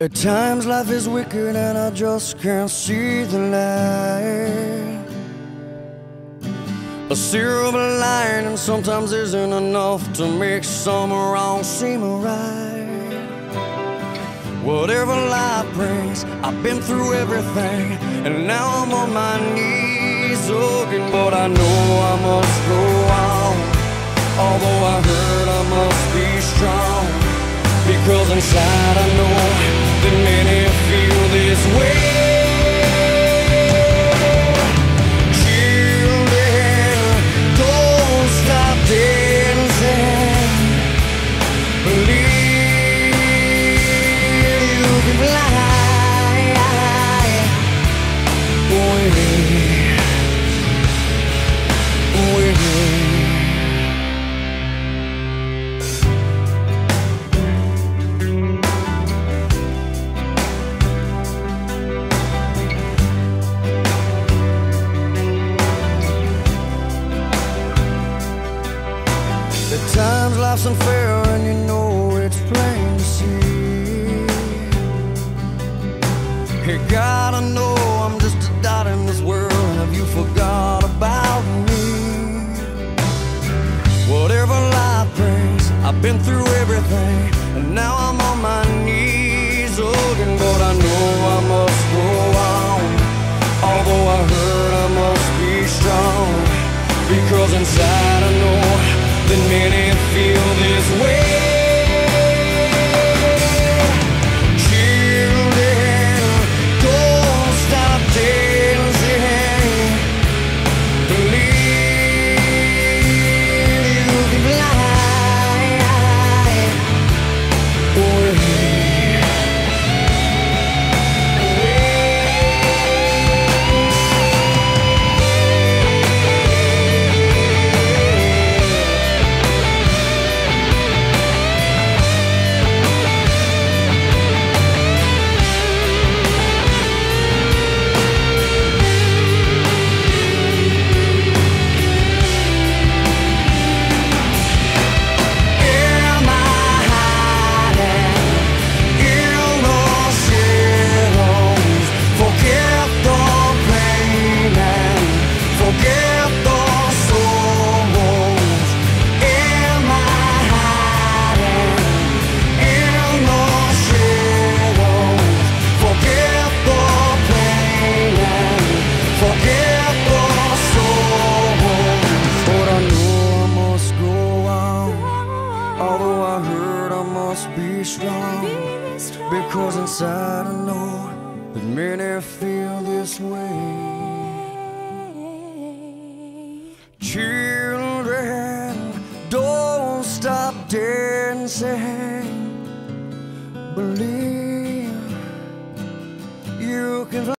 At times life is wicked and I just can't see the light. A silver lining sometimes isn't enough to make some wrong seem right. Whatever life brings, I've been through everything, and now I'm on my knees again. But I know I must go on, although I hurt, I must be strong. Because inside I know that many feel this way. Life's unfair and you know it's plain to see. Hey, God, I know I'm just a dot in this world. Have you forgot about me? Whatever life brings, I've been through everything, and now I'm on my knees again. But I know I must go on. Although I hurt, I must be strong. Because inside I know that many feel this way. Because inside I know that many feel this way. Children, don't stop dancing. Believe